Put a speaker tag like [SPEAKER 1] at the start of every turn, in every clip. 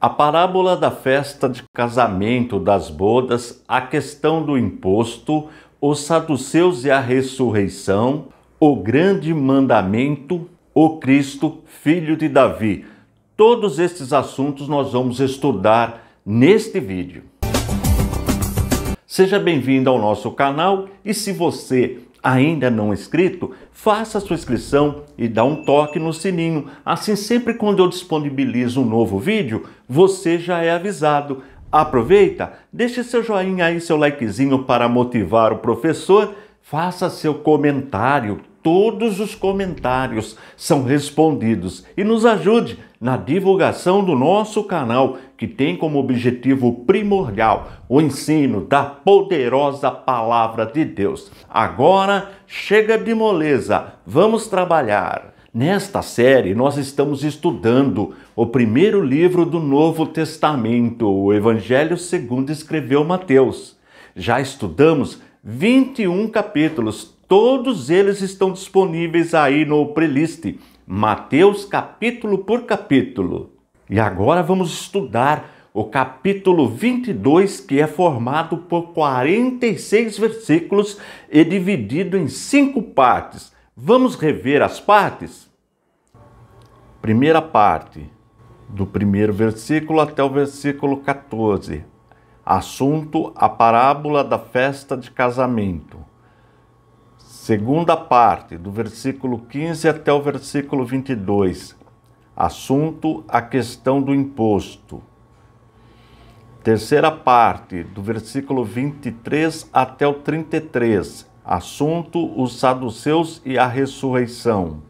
[SPEAKER 1] A parábola da festa de casamento, das bodas, a questão do imposto, os saduceus e a ressurreição, o grande mandamento, o Cristo, filho de Davi. Todos estes assuntos nós vamos estudar neste vídeo. Seja bem-vindo ao nosso canal e se você ainda não inscrito, faça sua inscrição e dá um toque no sininho. Assim, sempre quando eu disponibilizo um novo vídeo, você já é avisado. Aproveita, deixe seu joinha aí, seu likezinho para motivar o professor, faça seu comentário, todos os comentários são respondidos e nos ajude na divulgação do nosso canal, que tem como objetivo primordial o ensino da poderosa palavra de Deus. Agora chega de moleza, vamos trabalhar. Nesta série, nós estamos estudando o primeiro livro do Novo Testamento, o Evangelho segundo escreveu Mateus. Já estudamos 21 capítulos, Todos eles estão disponíveis aí no playlist Mateus capítulo por capítulo. E agora vamos estudar o capítulo 22, que é formado por 46 versículos e dividido em cinco partes. Vamos rever as partes? Primeira parte, do primeiro versículo até o versículo 14. Assunto: a parábola da festa de casamento. Segunda parte, do versículo 15 até o versículo 22. Assunto: a questão do imposto. Terceira parte, do versículo 23 até o 33. Assunto: os saduceus e a ressurreição.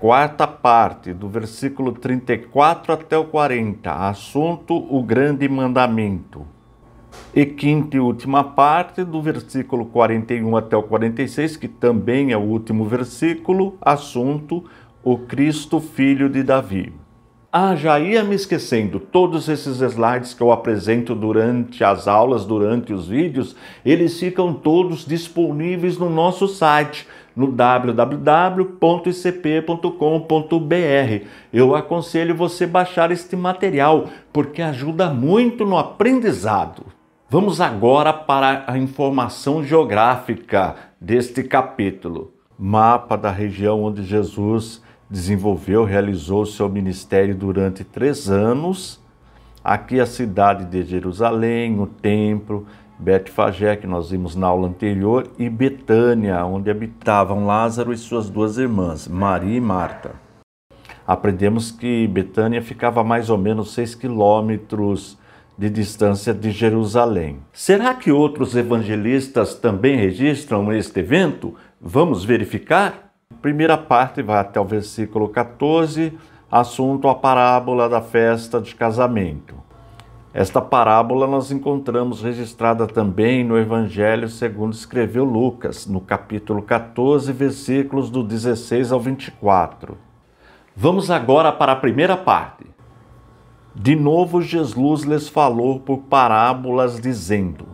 [SPEAKER 1] Quarta parte, do versículo 34 até o 40. Assunto: o grande mandamento. E quinta e última parte, do versículo 41 até o 46, que também é o último versículo, assunto: o Cristo, filho de Davi. Ah, já ia me esquecendo, todos esses slides que eu apresento durante as aulas, durante os vídeos, eles ficam todos disponíveis no nosso site, no www.icp.com.br. Eu aconselho você baixar este material, porque ajuda muito no aprendizado. Vamos agora para a informação geográfica deste capítulo. Mapa da região onde Jesus desenvolveu, realizou seu ministério durante três anos. Aqui a cidade de Jerusalém, o templo, Betfagé, que nós vimos na aula anterior, e Betânia, onde habitavam Lázaro e suas duas irmãs, Maria e Marta. Aprendemos que Betânia ficava a mais ou menos seis quilômetros de distância de Jerusalém. Será que outros evangelistas também registram este evento? Vamos verificar? Primeira parte vai até o versículo 14, assunto a parábola da festa de casamento. Esta parábola nós encontramos registrada também no Evangelho segundo escreveu Lucas, no capítulo 14, versículos do 16 ao 24. Vamos agora para a primeira parte. De novo, Jesus lhes falou por parábolas, dizendo: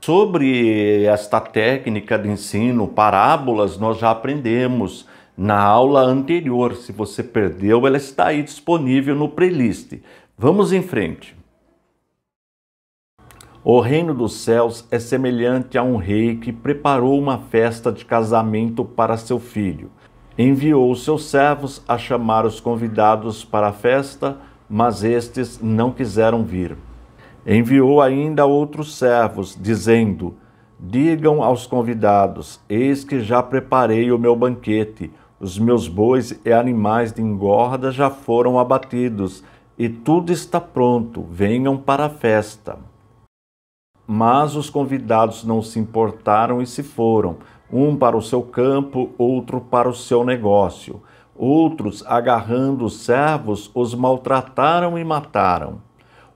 [SPEAKER 1] Sobre esta técnica de ensino, parábolas, nós já aprendemos na aula anterior. Se você perdeu, ela está aí disponível no playlist. Vamos em frente. O reino dos céus é semelhante a um rei que preparou uma festa de casamento para seu filho. Enviou seus servos a chamar os convidados para a festa mas estes não quiseram vir. Enviou ainda outros servos, dizendo: Digam aos convidados: Eis que já preparei o meu banquete, os meus bois e animais de engorda já foram abatidos, e tudo está pronto, venham para a festa. Mas os convidados não se importaram e se foram, um para o seu campo, outro para o seu negócio. Outros, agarrando os servos, os maltrataram e mataram.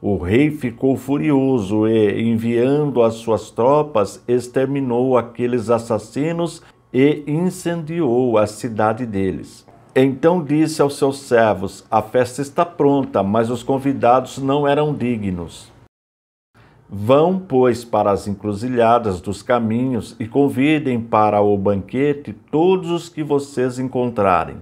[SPEAKER 1] O rei ficou furioso e, enviando as suas tropas, exterminou aqueles assassinos e incendiou a cidade deles. Então disse aos seus servos: A festa está pronta, mas os convidados não eram dignos. Vão, pois, para as encruzilhadas dos caminhos e convidem para o banquete todos os que vocês encontrarem.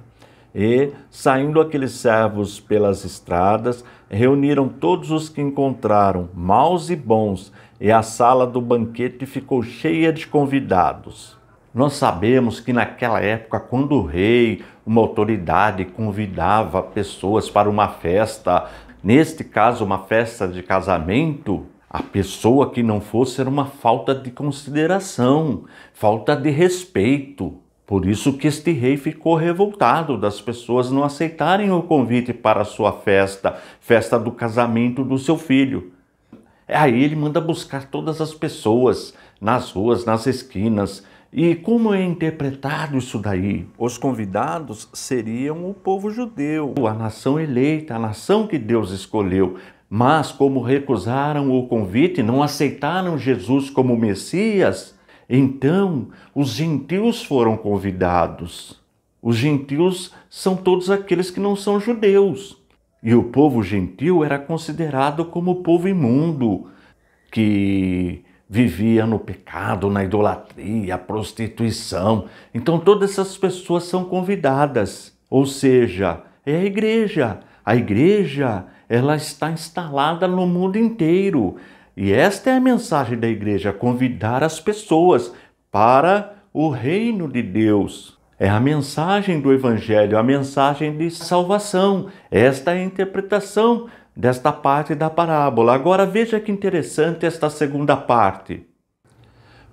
[SPEAKER 1] E, saindo aqueles servos pelas estradas, reuniram todos os que encontraram, maus e bons, e a sala do banquete ficou cheia de convidados. Nós sabemos que naquela época, quando o rei, uma autoridade, convidava pessoas para uma festa, neste caso, uma festa de casamento, a pessoa que não fosse era uma falta de consideração, falta de respeito. Por isso que este rei ficou revoltado das pessoas não aceitarem o convite para a sua festa, festa do casamento do seu filho. Aí ele manda buscar todas as pessoas nas ruas, nas esquinas. E como é interpretado isso daí? Os convidados seriam o povo judeu, a nação eleita, a nação que Deus escolheu. Mas como recusaram o convite, não aceitaram Jesus como Messias, então, os gentios foram convidados. Os gentios são todos aqueles que não são judeus. E o povo gentil era considerado como povo imundo, que vivia no pecado, na idolatria, prostituição. Então, todas essas pessoas são convidadas. Ou seja, é a igreja. A igreja, ela está instalada no mundo inteiro. E esta é a mensagem da igreja: convidar as pessoas para o reino de Deus. É a mensagem do Evangelho, a mensagem de salvação. Esta é a interpretação desta parte da parábola. Agora veja que interessante esta segunda parte.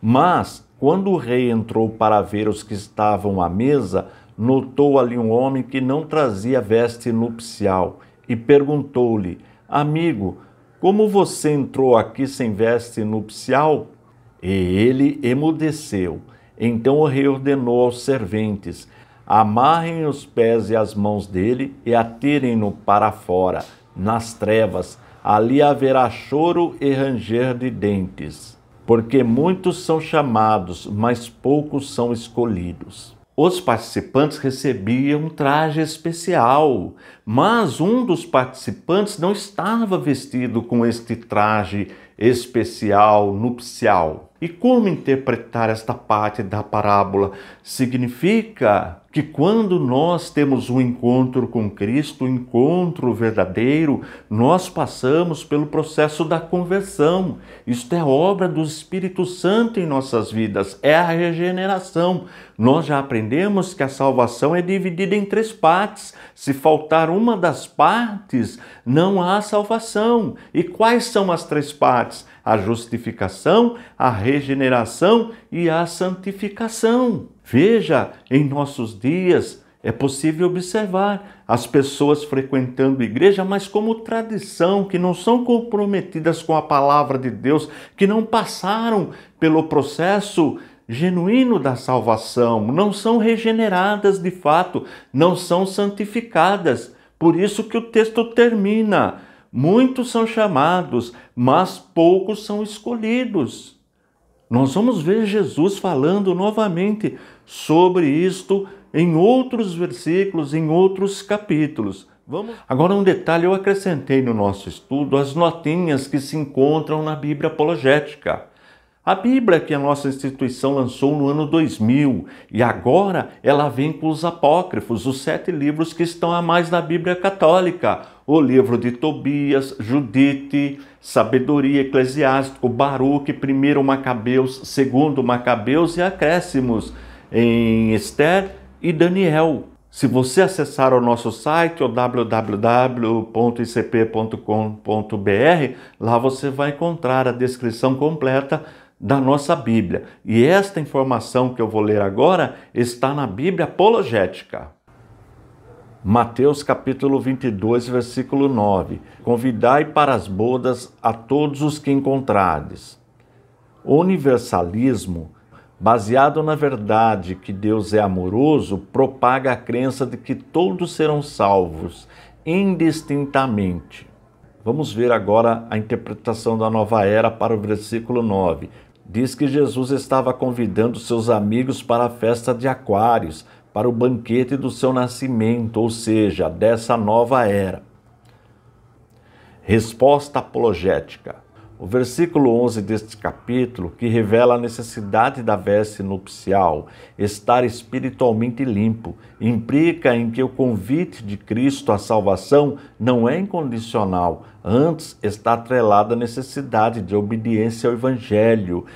[SPEAKER 1] Mas, quando o rei entrou para ver os que estavam à mesa, notou ali um homem que não trazia veste nupcial e perguntou-lhe: Amigo, como você entrou aqui sem veste nupcial? E ele emudeceu. Então o rei ordenou aos serventes: amarrem os pés e as mãos dele e atirem-no para fora, nas trevas. Ali haverá choro e ranger de dentes, porque muitos são chamados, mas poucos são escolhidos os participantes recebiam traje especial, mas um dos participantes não estava vestido com este traje especial nupcial. E como interpretar esta parte da parábola? Significa que quando nós temos um encontro com Cristo, um encontro verdadeiro, nós passamos pelo processo da conversão. Isto é obra do Espírito Santo em nossas vidas, é a regeneração. Nós já aprendemos que a salvação é dividida em três partes. Se faltar uma das partes, não há salvação. E quais são as três partes? A justificação, a regeneração e a santificação. Veja, em nossos dias é possível observar as pessoas frequentando igreja, mas como tradição, que não são comprometidas com a palavra de Deus, que não passaram pelo processo genuíno da salvação, não são regeneradas de fato, não são santificadas. Por isso que o texto termina: muitos são chamados, mas poucos são escolhidos. Nós vamos ver Jesus falando novamente sobre isto em outros versículos, em outros capítulos. Vamos... Agora, um detalhe: eu acrescentei no nosso estudo as notinhas que se encontram na Bíblia Apologética. A Bíblia que a nossa instituição lançou no ano 2000 e agora ela vem com os apócrifos, os sete livros que estão a mais na Bíblia Católica: o livro de Tobias, Judite, Sabedoria Eclesiástico, Baruque, primeiro Macabeus, segundo Macabeus e acréscimos em Esther e Daniel. Se você acessar o nosso site, o www.icp.com.br, lá você vai encontrar a descrição completa da nossa Bíblia. E esta informação que eu vou ler agora está na Bíblia Apologética. Mateus capítulo 22, versículo 9. Convidai para as bodas a todos os que encontrardes. O universalismo, baseado na verdade que Deus é amoroso, propaga a crença de que todos serão salvos, indistintamente. Vamos ver agora a interpretação da nova era para o versículo 9 diz que Jesus estava convidando seus amigos para a festa de Aquários, para o banquete do seu nascimento, ou seja, dessa nova era. Resposta apologética. O versículo 11 deste capítulo, que revela a necessidade da veste nupcial, estar espiritualmente limpo, implica em que o convite de Cristo à salvação não é incondicional, antes está atrelada à necessidade de obediência ao Evangelho,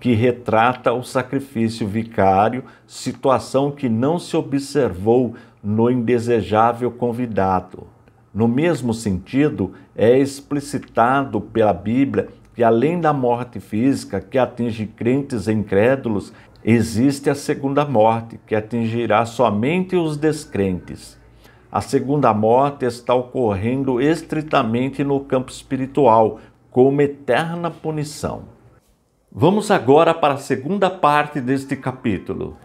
[SPEAKER 1] que retrata o sacrifício vicário, situação que não se observou no indesejável convidado. No mesmo sentido, é explicitado pela Bíblia que, além da morte física que atinge crentes e incrédulos, existe a segunda morte, que atingirá somente os descrentes. A segunda morte está ocorrendo estritamente no campo espiritual, como eterna punição. Vamos agora para a segunda parte deste capítulo.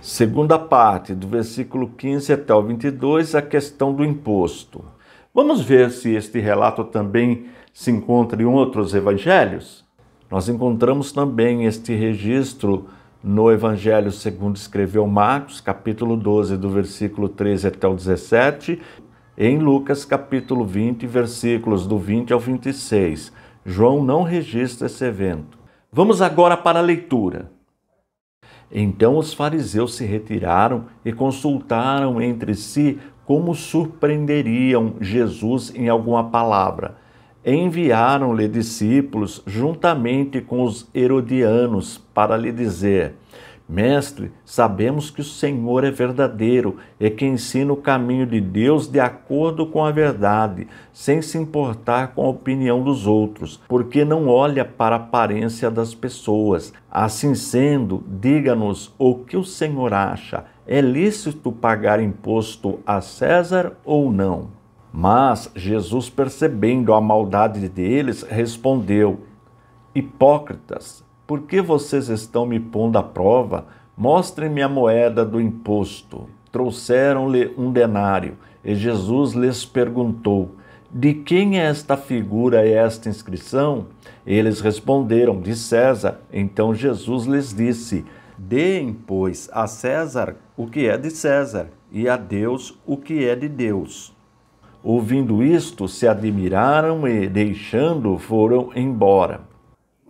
[SPEAKER 1] Segunda parte, do versículo 15 até o 22, a questão do imposto. Vamos ver se este relato também se encontra em outros evangelhos. Nós encontramos também este registro no Evangelho segundo escreveu Marcos, capítulo 12, do versículo 13 até o 17, em Lucas, capítulo 20, versículos do 20 ao 26. João não registra esse evento. Vamos agora para a leitura. Então os fariseus se retiraram e consultaram entre si como surpreenderiam Jesus em alguma palavra. Enviaram-lhe discípulos juntamente com os herodianos para lhe dizer: Mestre, sabemos que o Senhor é verdadeiro e que ensina o caminho de Deus de acordo com a verdade, sem se importar com a opinião dos outros, porque não olha para a aparência das pessoas. Assim sendo, diga-nos o que o Senhor acha é lícito pagar imposto a César ou não? Mas Jesus, percebendo a maldade deles, respondeu: Hipócritas, por que vocês estão me pondo à prova? Mostrem-me a moeda do imposto. Trouxeram-lhe um denário, e Jesus lhes perguntou: De quem é esta figura e esta inscrição? Eles responderam: De César. Então Jesus lhes disse: Deem, pois, a César o que é de César e a Deus o que é de Deus. Ouvindo isto, se admiraram e, deixando, foram embora.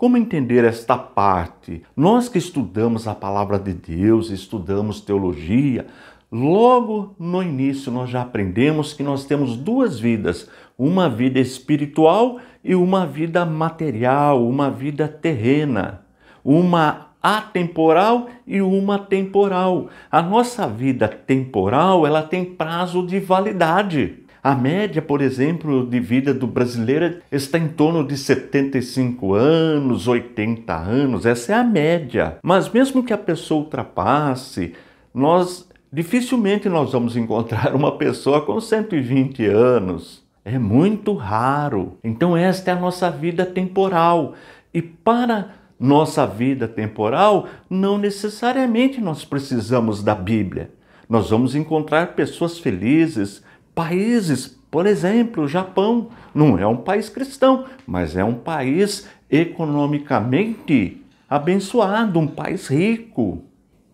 [SPEAKER 1] Como entender esta parte? Nós que estudamos a palavra de Deus, estudamos teologia, logo no início nós já aprendemos que nós temos duas vidas: uma vida espiritual e uma vida material, uma vida terrena, uma atemporal e uma temporal. A nossa vida temporal, ela tem prazo de validade. A média, por exemplo, de vida do brasileiro está em torno de 75 anos, 80 anos, essa é a média. Mas mesmo que a pessoa ultrapasse, nós dificilmente nós vamos encontrar uma pessoa com 120 anos. É muito raro. Então esta é a nossa vida temporal. E para nossa vida temporal, não necessariamente nós precisamos da Bíblia. Nós vamos encontrar pessoas felizes, países, por exemplo, o Japão, não é um país cristão, mas é um país economicamente abençoado, um país rico,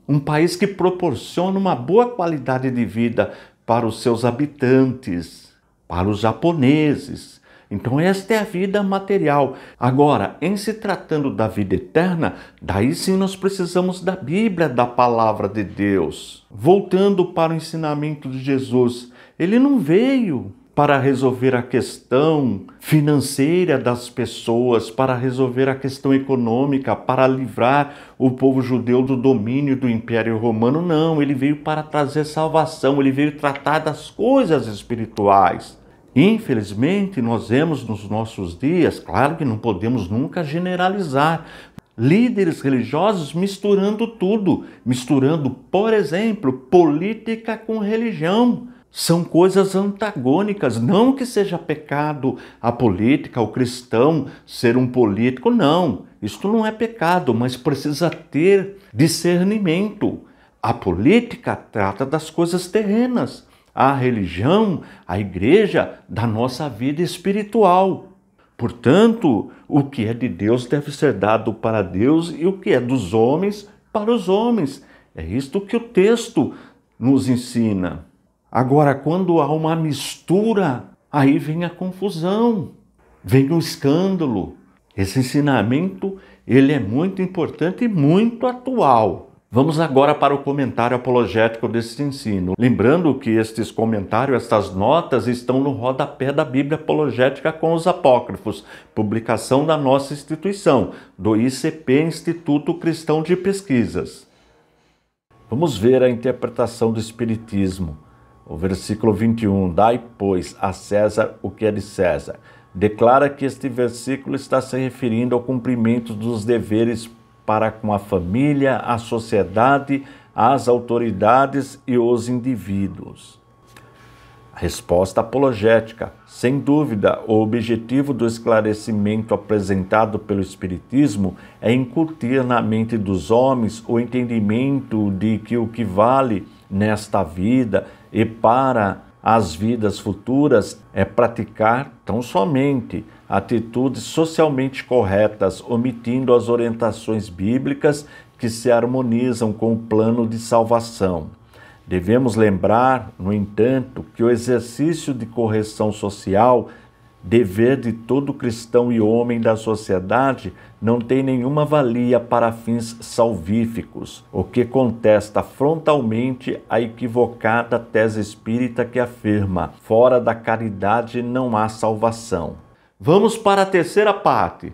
[SPEAKER 1] um país que proporciona uma boa qualidade de vida para os seus habitantes, para os japoneses, então, esta é a vida material. Agora, em se tratando da vida eterna, daí sim nós precisamos da Bíblia, da palavra de Deus. Voltando para o ensinamento de Jesus, ele não veio para resolver a questão financeira das pessoas, para resolver a questão econômica, para livrar o povo judeu do domínio do Império Romano. Não, ele veio para trazer salvação, ele veio tratar das coisas espirituais. Infelizmente, nós vemos nos nossos dias, claro que não podemos nunca generalizar, líderes religiosos misturando tudo, misturando, por exemplo, política com religião. São coisas antagônicas, não que seja pecado a política, o cristão ser um político, não. Isto não é pecado, mas precisa ter discernimento. A política trata das coisas terrenas a religião, a igreja, da nossa vida espiritual. Portanto, o que é de Deus deve ser dado para Deus e o que é dos homens para os homens. É isto que o texto nos ensina. Agora, quando há uma mistura, aí vem a confusão, vem o escândalo. Esse ensinamento, ele é muito importante e muito atual. Vamos agora para o comentário apologético deste ensino. Lembrando que estes comentários, estas notas estão no rodapé da Bíblia Apologética com os Apócrifos, publicação da nossa instituição, do ICP Instituto Cristão de Pesquisas. Vamos ver a interpretação do Espiritismo. O versículo 21, dai, pois, a César o que é de César. Declara que este versículo está se referindo ao cumprimento dos deveres para com a família, a sociedade, as autoridades e os indivíduos. Resposta apologética. Sem dúvida, o objetivo do esclarecimento apresentado pelo Espiritismo é incutir na mente dos homens o entendimento de que o que vale nesta vida e para as vidas futuras é praticar tão somente atitudes socialmente corretas, omitindo as orientações bíblicas que se harmonizam com o plano de salvação. Devemos lembrar, no entanto, que o exercício de correção social dever de todo cristão e homem da sociedade, não tem nenhuma valia para fins salvíficos, o que contesta frontalmente a equivocada tese espírita que afirma: fora da caridade não há salvação. Vamos para a terceira parte.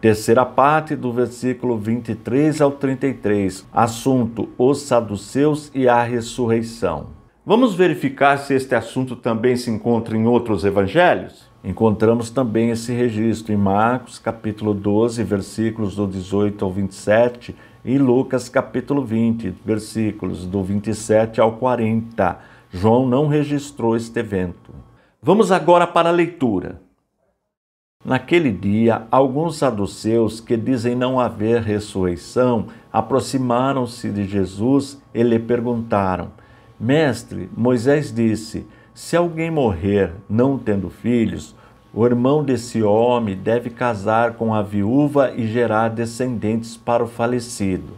[SPEAKER 1] Terceira parte do versículo 23 ao 33, assunto: os saduceus e a ressurreição. Vamos verificar se este assunto também se encontra em outros evangelhos? Encontramos também esse registro em Marcos, capítulo 12, versículos do 18 ao 27, e Lucas, capítulo 20, versículos do 27 ao 40. João não registrou este evento. Vamos agora para a leitura. Naquele dia, alguns saduceus que dizem não haver ressurreição aproximaram-se de Jesus e lhe perguntaram: Mestre, Moisés disse se alguém morrer não tendo filhos, o irmão desse homem deve casar com a viúva e gerar descendentes para o falecido.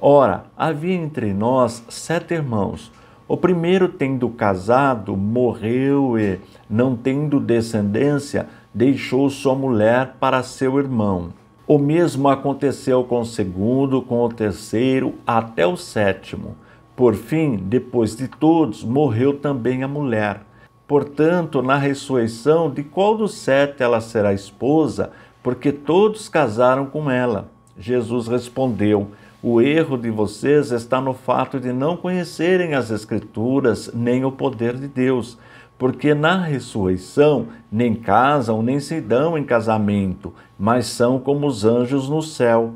[SPEAKER 1] Ora, havia entre nós sete irmãos. O primeiro, tendo casado, morreu e, não tendo descendência, deixou sua mulher para seu irmão. O mesmo aconteceu com o segundo, com o terceiro, até o sétimo. Por fim, depois de todos, morreu também a mulher. Portanto, na ressurreição, de qual dos sete ela será esposa? Porque todos casaram com ela. Jesus respondeu: O erro de vocês está no fato de não conhecerem as Escrituras nem o poder de Deus. Porque na ressurreição nem casam nem se dão em casamento, mas são como os anjos no céu.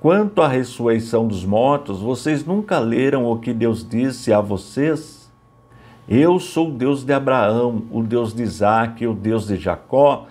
[SPEAKER 1] Quanto à ressurreição dos mortos, vocês nunca leram o que Deus disse a vocês? Eu sou o Deus de Abraão, o Deus de Isaac, o Deus de Jacó.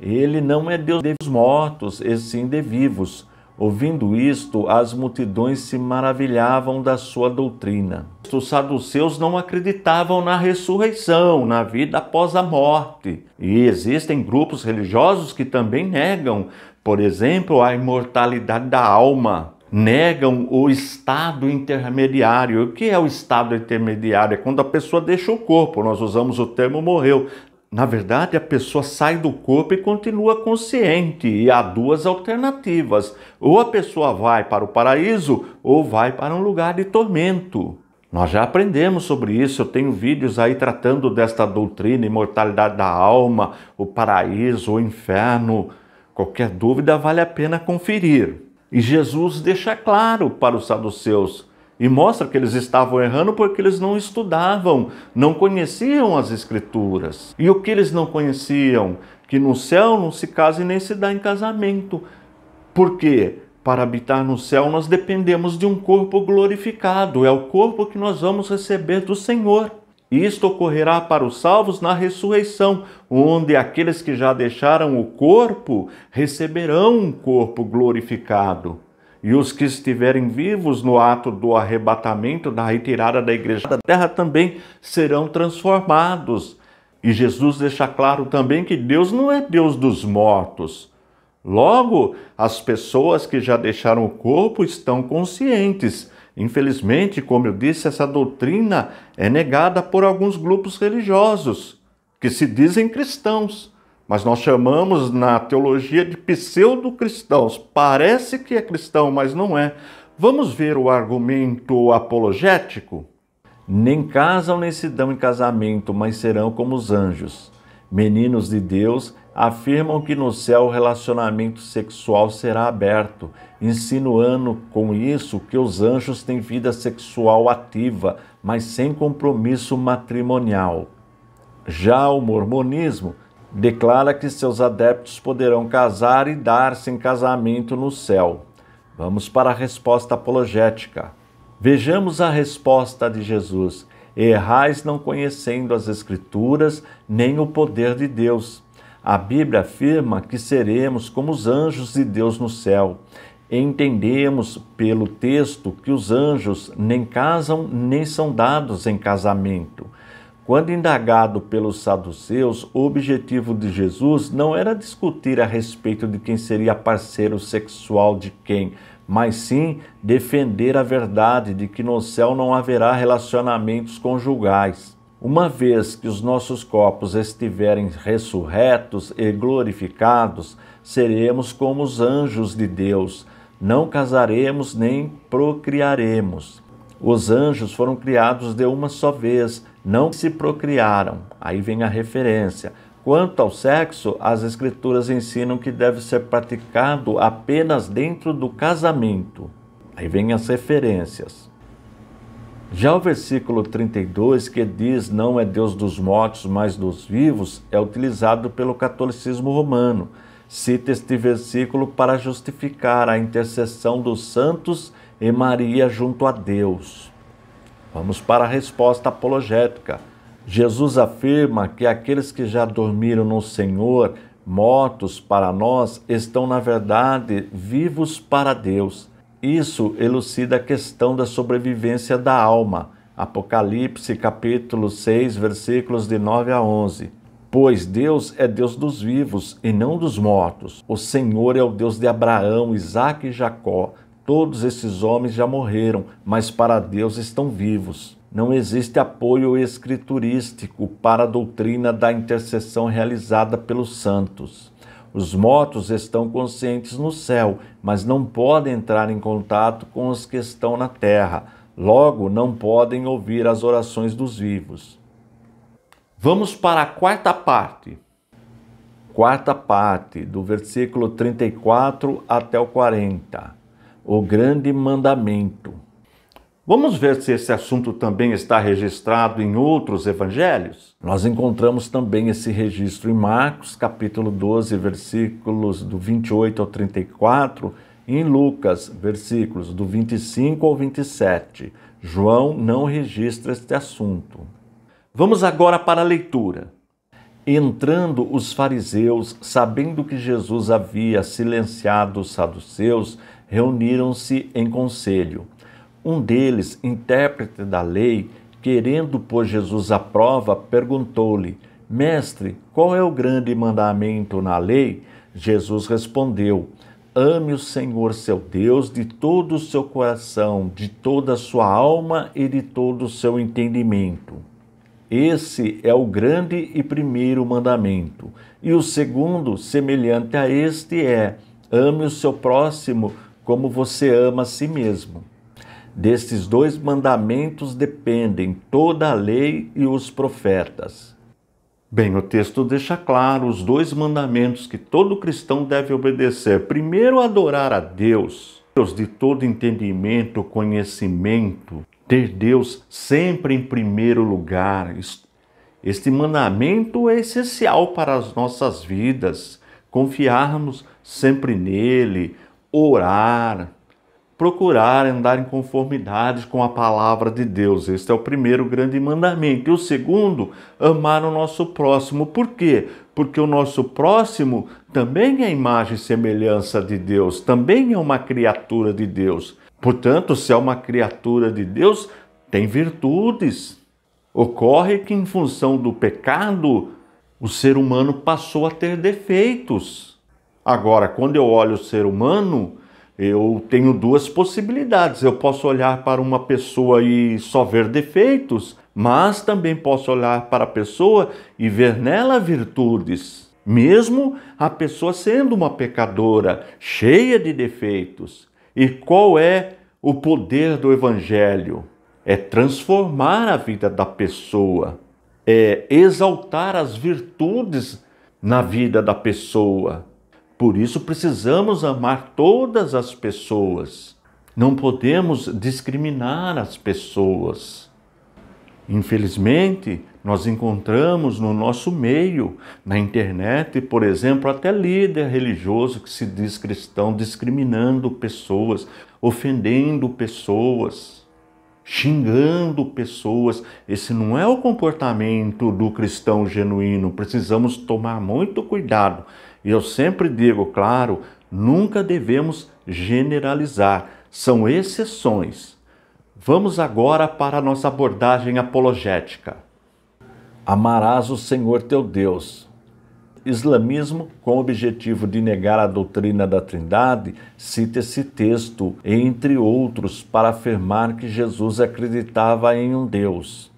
[SPEAKER 1] Ele não é Deus dos mortos, e sim de vivos. Ouvindo isto, as multidões se maravilhavam da sua doutrina. Os saduceus não acreditavam na ressurreição, na vida após a morte. E existem grupos religiosos que também negam por exemplo, a imortalidade da alma. Negam o estado intermediário. O que é o estado intermediário? É quando a pessoa deixa o corpo. Nós usamos o termo morreu. Na verdade, a pessoa sai do corpo e continua consciente, e há duas alternativas: ou a pessoa vai para o paraíso, ou vai para um lugar de tormento. Nós já aprendemos sobre isso, eu tenho vídeos aí tratando desta doutrina, imortalidade da alma, o paraíso, o inferno. Qualquer dúvida vale a pena conferir. E Jesus deixa claro para os saduceus e mostra que eles estavam errando porque eles não estudavam, não conheciam as Escrituras. E o que eles não conheciam? Que no céu não se casa e nem se dá em casamento. Por quê? Para habitar no céu, nós dependemos de um corpo glorificado, é o corpo que nós vamos receber do Senhor. Isto ocorrerá para os salvos na ressurreição, onde aqueles que já deixaram o corpo receberão um corpo glorificado. E os que estiverem vivos no ato do arrebatamento, da retirada da igreja da terra, também serão transformados. E Jesus deixa claro também que Deus não é Deus dos mortos. Logo, as pessoas que já deixaram o corpo estão conscientes Infelizmente, como eu disse, essa doutrina é negada por alguns grupos religiosos que se dizem cristãos, mas nós chamamos na teologia de pseudo-cristãos. Parece que é cristão, mas não é. Vamos ver o argumento apologético? Nem casam nem se dão em casamento, mas serão como os anjos. Meninos de Deus afirmam que no céu o relacionamento sexual será aberto, insinuando com isso que os anjos têm vida sexual ativa, mas sem compromisso matrimonial. Já o mormonismo declara que seus adeptos poderão casar e dar-se em casamento no céu. Vamos para a resposta apologética. Vejamos a resposta de Jesus: Errais não conhecendo as Escrituras nem o poder de Deus. A Bíblia afirma que seremos como os anjos de Deus no céu. Entendemos pelo texto que os anjos nem casam nem são dados em casamento. Quando indagado pelos saduceus, o objetivo de Jesus não era discutir a respeito de quem seria parceiro sexual de quem, mas sim defender a verdade de que no céu não haverá relacionamentos conjugais. Uma vez que os nossos corpos estiverem ressurretos e glorificados, seremos como os anjos de Deus. Não casaremos nem procriaremos. Os anjos foram criados de uma só vez, não se procriaram. Aí vem a referência. Quanto ao sexo, as Escrituras ensinam que deve ser praticado apenas dentro do casamento. Aí vem as referências. Já o versículo 32, que diz não é Deus dos mortos, mas dos vivos, é utilizado pelo catolicismo romano. Cita este versículo para justificar a intercessão dos santos e Maria junto a Deus. Vamos para a resposta apologética. Jesus afirma que aqueles que já dormiram no Senhor, mortos para nós, estão na verdade vivos para Deus. Isso elucida a questão da sobrevivência da alma. Apocalipse capítulo 6, versículos de 9 a 11. Pois Deus é Deus dos vivos e não dos mortos. O Senhor é o Deus de Abraão, Isaque e Jacó. Todos esses homens já morreram, mas para Deus estão vivos. Não existe apoio escriturístico para a doutrina da intercessão realizada pelos santos. Os mortos estão conscientes no céu, mas não podem entrar em contato com os que estão na terra. Logo, não podem ouvir as orações dos vivos. Vamos para a quarta parte. Quarta parte, do versículo 34 até o 40. O grande mandamento. Vamos ver se esse assunto também está registrado em outros evangelhos? Nós encontramos também esse registro em Marcos, capítulo 12, versículos do 28 ao 34, e em Lucas, versículos do 25 ao 27. João não registra este assunto. Vamos agora para a leitura. Entrando os fariseus, sabendo que Jesus havia silenciado os saduceus, reuniram-se em conselho. Um deles, intérprete da lei, querendo pôr Jesus à prova, perguntou-lhe: Mestre, qual é o grande mandamento na lei? Jesus respondeu: Ame o Senhor seu Deus de todo o seu coração, de toda a sua alma e de todo o seu entendimento. Esse é o grande e primeiro mandamento. E o segundo, semelhante a este, é: ame o seu próximo como você ama a si mesmo. Destes dois mandamentos dependem toda a lei e os profetas. Bem, o texto deixa claro os dois mandamentos que todo cristão deve obedecer. Primeiro, adorar a Deus, Deus de todo entendimento, conhecimento, ter Deus sempre em primeiro lugar. Este mandamento é essencial para as nossas vidas. Confiarmos sempre nele, orar, procurar andar em conformidade com a palavra de Deus. Este é o primeiro grande mandamento. E o segundo, amar o nosso próximo. Por quê? Porque o nosso próximo também é imagem e semelhança de Deus, também é uma criatura de Deus. Portanto, se é uma criatura de Deus, tem virtudes. Ocorre que, em função do pecado, o ser humano passou a ter defeitos. Agora, quando eu olho o ser humano, eu tenho duas possibilidades. Eu posso olhar para uma pessoa e só ver defeitos, mas também posso olhar para a pessoa e ver nela virtudes. mesmo a pessoa sendo uma pecadora, cheia de defeitos. E qual é o poder do Evangelho? É transformar a vida da pessoa, é exaltar as virtudes na vida da pessoa. Por isso precisamos amar todas as pessoas. Não podemos discriminar as pessoas. Infelizmente, nós encontramos no nosso meio, na internet, por exemplo, até líder religioso que se diz cristão discriminando pessoas, ofendendo pessoas, xingando pessoas. Esse não é o comportamento do cristão genuíno. Precisamos tomar muito cuidado. E eu sempre digo, claro, nunca devemos generalizar. São exceções Vamos agora para a nossa abordagem apologética. Amarás o Senhor teu Deus. Islamismo, com o objetivo de negar a doutrina da Trindade, cita esse texto, entre outros, para afirmar que Jesus acreditava em um Deus.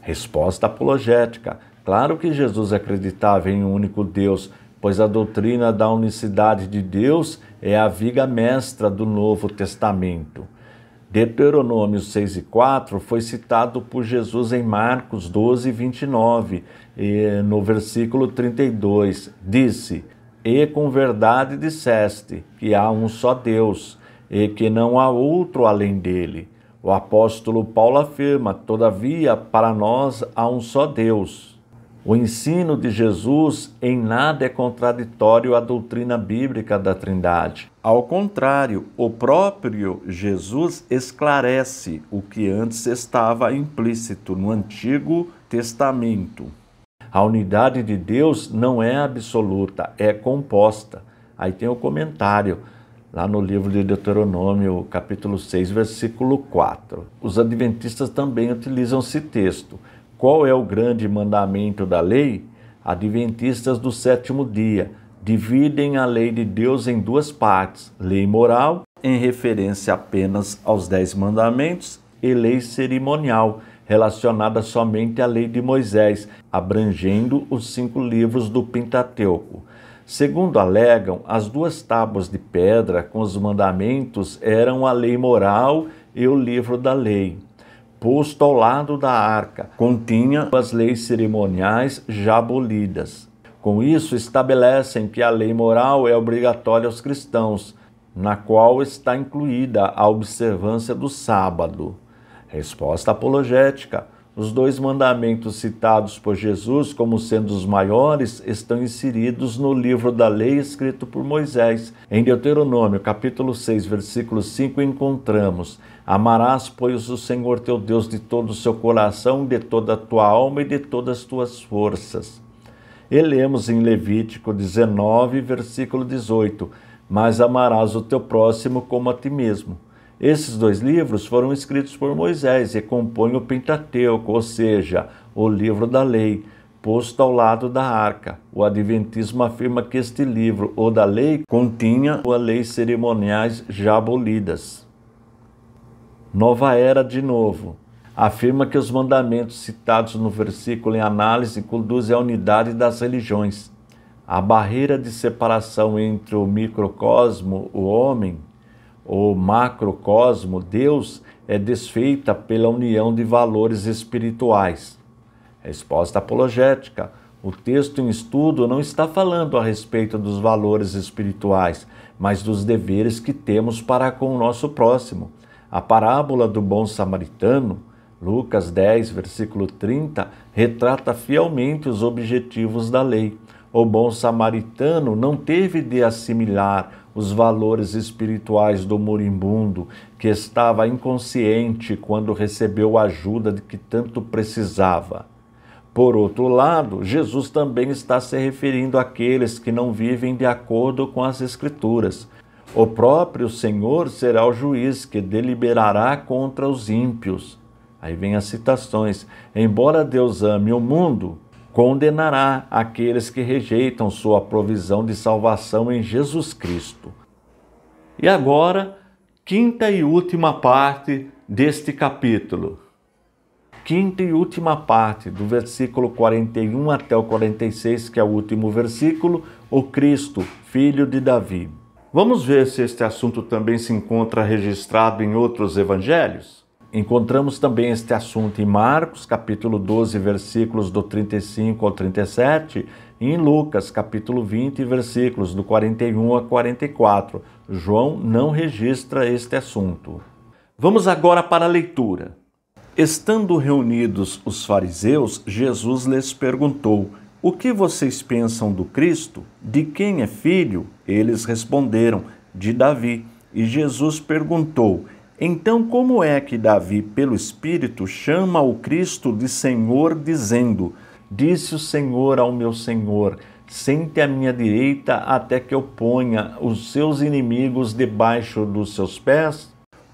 [SPEAKER 1] Resposta apologética: Claro que Jesus acreditava em um único Deus, pois a doutrina da unicidade de Deus é a viga mestra do Novo Testamento. Deuteronômio 6 e 4 foi citado por Jesus em Marcos 12, 29, e no versículo 32, disse: E com verdade disseste que há um só Deus, e que não há outro além dele. O apóstolo Paulo afirma: Todavia, para nós há um só Deus. O ensino de Jesus em nada é contraditório à doutrina bíblica da Trindade. Ao contrário, o próprio Jesus esclarece o que antes estava implícito no Antigo Testamento. A unidade de Deus não é absoluta, é composta. Aí tem o comentário lá no livro de Deuteronômio, capítulo 6, versículo 4. Os adventistas também utilizam esse texto. Qual é o grande mandamento da lei? Adventistas do sétimo dia dividem a lei de Deus em duas partes: lei moral, em referência apenas aos dez mandamentos, e lei cerimonial, relacionada somente à lei de Moisés, abrangendo os cinco livros do Pentateuco. Segundo alegam, as duas tábuas de pedra com os mandamentos eram a lei moral e o livro da lei posto ao lado da arca, continha as leis cerimoniais já abolidas. Com isso, estabelecem que a lei moral é obrigatória aos cristãos, na qual está incluída a observância do sábado. Resposta apologética. Os dois mandamentos citados por Jesus como sendo os maiores estão inseridos no livro da lei escrito por Moisés. Em Deuteronômio, capítulo 6, versículo 5, encontramos: Amarás, pois, o Senhor teu Deus de todo o seu coração, de toda a tua alma e de todas as tuas forças. E lemos em Levítico 19, versículo 18: Mas amarás o teu próximo como a ti mesmo. Esses dois livros foram escritos por Moisés e compõem o Pentateuco, ou seja, o livro da lei, posto ao lado da arca. O Adventismo afirma que este livro, ou da lei, continha as leis cerimoniais já abolidas. Nova Era de novo. Afirma que os mandamentos citados no versículo em análise conduzem à unidade das religiões. A barreira de separação entre o microcosmo, o homem, o macrocosmo, Deus, é desfeita pela união de valores espirituais. Resposta apologética. O texto em estudo não está falando a respeito dos valores espirituais, mas dos deveres que temos para com o nosso próximo. A parábola do bom samaritano, Lucas 10, versículo 30, retrata fielmente os objetivos da lei. O bom samaritano não teve de assimilar os valores espirituais do moribundo, que estava inconsciente quando recebeu a ajuda de que tanto precisava. Por outro lado, Jesus também está se referindo àqueles que não vivem de acordo com as Escrituras. O próprio Senhor será o juiz que deliberará contra os ímpios. Aí vem as citações. Embora Deus ame o mundo, condenará aqueles que rejeitam sua provisão de salvação em Jesus Cristo. E agora, quinta e última parte deste capítulo. quinta e última parte, do versículo 41 até o 46, que é o último versículo, o Cristo, filho de Davi. Vamos ver se este assunto também se encontra registrado em outros evangelhos? Encontramos também este assunto em Marcos, capítulo 12, versículos do 35 ao 37, e em Lucas, capítulo 20, versículos do 41 a 44. João não registra este assunto. Vamos agora para a leitura. Estando reunidos os fariseus, Jesus lhes perguntou: O que vocês pensam do Cristo? De quem é filho? Eles responderam: De Davi. E Jesus perguntou: Então, como é que Davi, pelo Espírito, chama o Cristo de Senhor, dizendo: Disse o Senhor ao meu Senhor: Sente à minha direita até que eu ponha os seus inimigos debaixo dos seus pés?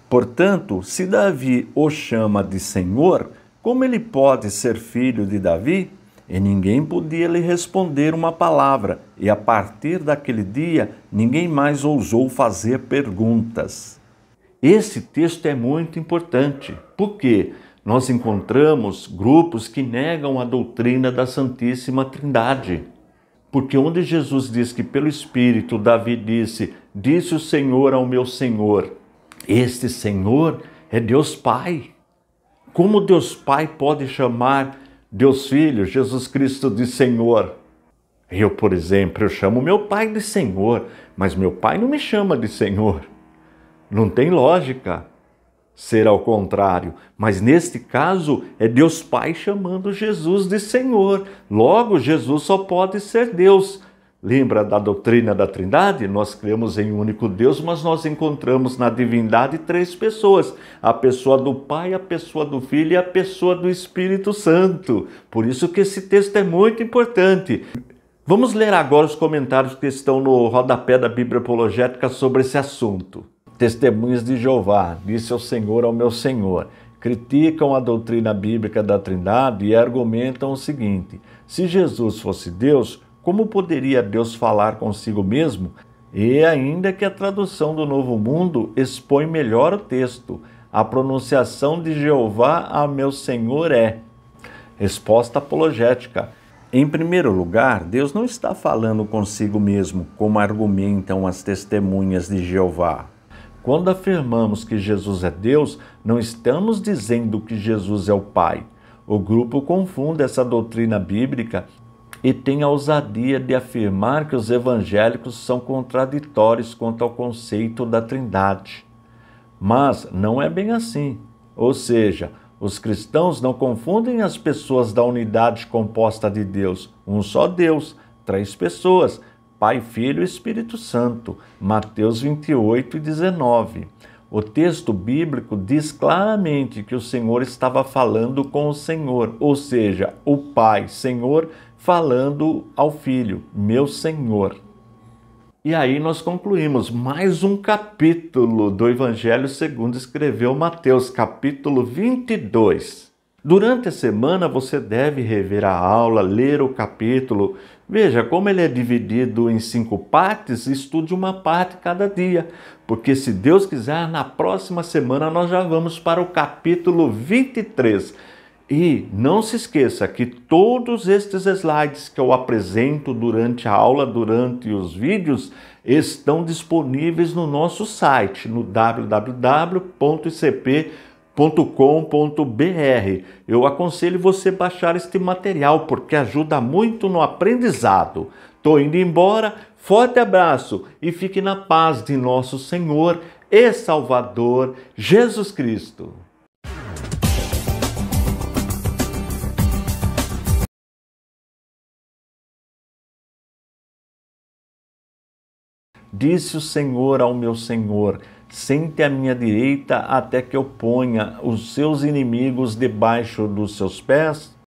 [SPEAKER 1] Portanto, se Davi o chama de Senhor, como ele pode ser filho de Davi? E ninguém podia lhe responder uma palavra, e a partir daquele dia ninguém mais ousou fazer perguntas. Esse texto é muito importante, porque nós encontramos grupos que negam a doutrina da Santíssima Trindade. Porque onde Jesus diz que pelo Espírito Davi disse: Disse o Senhor ao meu Senhor, este Senhor é Deus Pai. Como Deus Pai pode chamar Deus Filho, Jesus Cristo, de Senhor? Eu, por exemplo, eu chamo meu pai de Senhor, mas meu pai não me chama de Senhor. Não tem lógica ser ao contrário, mas neste caso é Deus Pai chamando Jesus de Senhor. Logo, Jesus só pode ser Deus. Lembra da doutrina da Trindade? Nós cremos em um único Deus, mas nós encontramos na divindade três pessoas: a pessoa do Pai, a pessoa do Filho e a pessoa do Espírito Santo. Por isso que esse texto é muito importante. Vamos ler agora os comentários que estão no rodapé da Bíblia Apologética sobre esse assunto. Testemunhas de Jeová, disse o Senhor ao meu Senhor criticam a doutrina bíblica da Trindade e argumentam o seguinte: se Jesus fosse Deus, como poderia Deus falar consigo mesmo? E ainda que a tradução do Novo Mundo expõe melhor o texto, a pronunciação de Jeová a meu Senhor é. Resposta apologética. Em primeiro lugar, Deus não está falando consigo mesmo, como argumentam as testemunhas de Jeová. Quando afirmamos que Jesus é Deus, não estamos dizendo que Jesus é o Pai. O grupo confunde essa doutrina bíblica e tem a ousadia de afirmar que os evangélicos são contraditórios quanto ao conceito da Trindade. Mas não é bem assim. Ou seja, os cristãos não confundem as pessoas da unidade composta de Deus, um só Deus, três pessoas, Pai, Filho e Espírito Santo. Mateus 28 e 19. O texto bíblico diz claramente que o Senhor estava falando com o Senhor, ou seja, o Pai, Senhor, falando ao filho, meu Senhor. E aí nós concluímos mais um capítulo do Evangelho segundo escreveu Mateus, capítulo 22. Durante a semana você deve rever a aula, ler o capítulo. Veja como ele é dividido em cinco partes, estude uma parte cada dia. Porque se Deus quiser, na próxima semana nós já vamos para o capítulo 23 e não se esqueça que todos estes slides que eu apresento durante a aula, durante os vídeos, estão disponíveis no nosso site, no www.icp.com.br. Eu aconselho você baixar este material porque ajuda muito no aprendizado. Estou indo embora, forte abraço e fique na paz de nosso Senhor e Salvador Jesus Cristo. Disse o Senhor ao meu Senhor: Sente à minha direita até que eu ponha os seus inimigos debaixo dos seus pés?